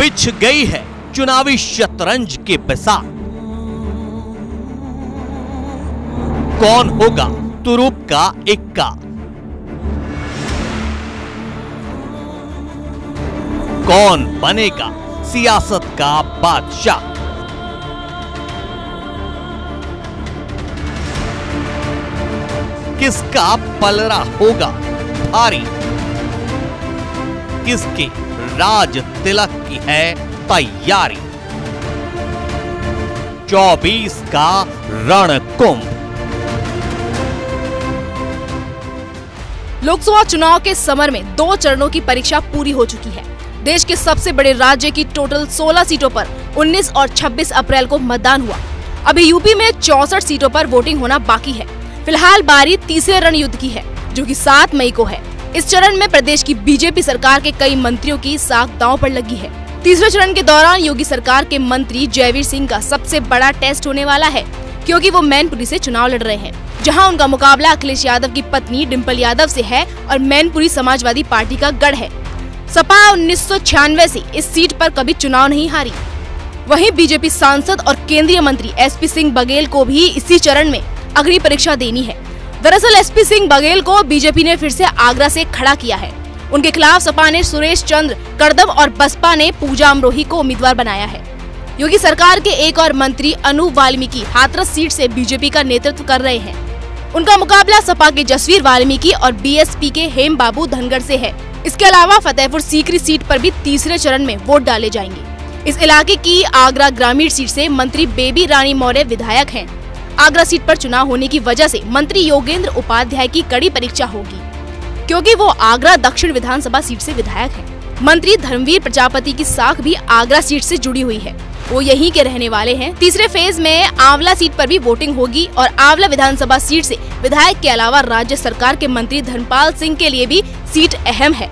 बिछ गई है चुनावी शतरंज के बिसात कौन होगा तुरुप का इक्का? कौन बनेगा सियासत का बादशाह? किसका पलरा होगा भारी? किसके राज तिलक की है तैयारी। 24 का रण कुंभ लोकसभा चुनाव के समर में दो चरणों की परीक्षा पूरी हो चुकी है। देश के सबसे बड़े राज्य की टोटल 16 सीटों पर 19 और 26 अप्रैल को मतदान हुआ। अभी यूपी में चौसठ सीटों पर वोटिंग होना बाकी है। फ़िलहाल बारी तीसरे रणयुद्ध की है, जो कि 7 मई को है। इस चरण में प्रदेश की बीजेपी सरकार के कई मंत्रियों की साख दांव पर लगी है। तीसरे चरण के दौरान योगी सरकार के मंत्री जयवीर सिंह का सबसे बड़ा टेस्ट होने वाला है, क्योंकि वो मैनपुरी से चुनाव लड़ रहे हैं, जहाँ उनका मुकाबला अखिलेश यादव की पत्नी डिम्पल यादव से है और मैनपुरी समाजवादी पार्टी का गढ़ है। सपा उन्नीस से इस सीट पर कभी चुनाव नहीं हारी। वहीं बीजेपी सांसद और केंद्रीय मंत्री एसपी सिंह बघेल को भी इसी चरण में अग्नि परीक्षा देनी है। दरअसल एसपी सिंह बघेल को बीजेपी ने फिर से आगरा से खड़ा किया है। उनके खिलाफ सपा ने सुरेश चंद्र करदम और बसपा ने पूजा अमरोही को उम्मीदवार बनाया है। योगी सरकार के एक और मंत्री अनूप वाल्मीकि हाथरस सीट से बीजेपी का नेतृत्व कर रहे हैं। उनका मुकाबला सपा के जसवीर वाल्मीकि और बीएसपी के हेम बाबू धनगढ़ से है। इसके अलावा फतेहपुर सीकरी सीट पर भी तीसरे चरण में वोट डाले जाएँगे। इस इलाके की आगरा ग्रामीण सीट से मंत्री बेबी रानी मौर्य विधायक हैं। आगरा सीट पर चुनाव होने की वजह से मंत्री योगेंद्र उपाध्याय की कड़ी परीक्षा होगी, क्योंकि वो आगरा दक्षिण विधानसभा सीट से विधायक हैं। मंत्री धर्मवीर प्रजापति की साख भी आगरा सीट से जुड़ी हुई है। वो यहीं के रहने वाले हैं। तीसरे फ़ेज़ में आंवला सीट पर भी वोटिंग होगी और आंवला विधानसभा सीट से विधायक के अलावा राज्य सरकार के मंत्री धनपाल सिंह के लिए भी सीट अहम है।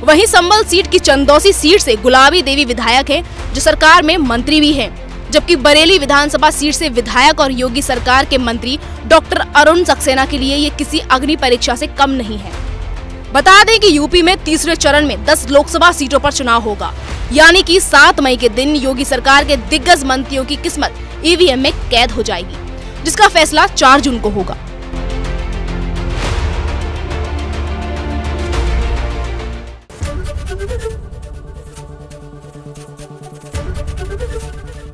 वहीं संबल सीट की चंदौसी सीट से गुलाबी देवी विधायक है, जो सरकार में मंत्री भी हैं। जबकि बरेली विधानसभा सीट से विधायक और योगी सरकार के मंत्री डॉक्टर अरुण सक्सेना के लिए ये किसी अग्नि परीक्षा से कम नहीं है। बता दें कि यूपी में तीसरे चरण में 10 लोकसभा सीटों पर चुनाव होगा। यानी कि 7 मई के दिन योगी सरकार के दिग्गज मंत्रियों की किस्मत ईवीएम में कैद हो जाएगी, जिसका फैसला चार जून को होगा।